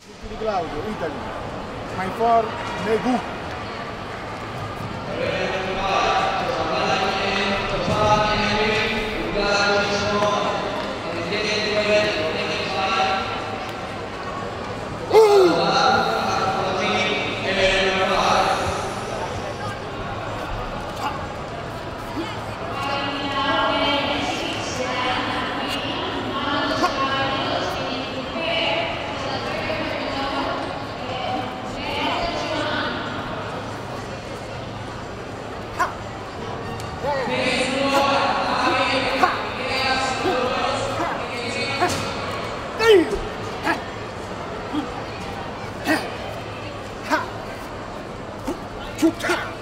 Di Claudio, Italy. My for Negu. Two times.